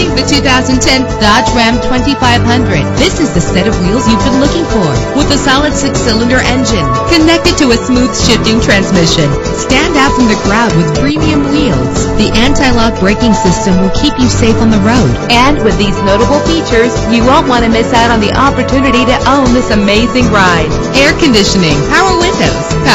The 2010 Dodge Ram 2500. This is the set of wheels you've been looking for with a solid six-cylinder engine connected to a smooth shifting transmission. Stand out from the crowd with premium wheels. The anti-lock braking system will keep you safe on the road. And with these notable features, you won't want to miss out on the opportunity to own this amazing ride. Air conditioning, power windows,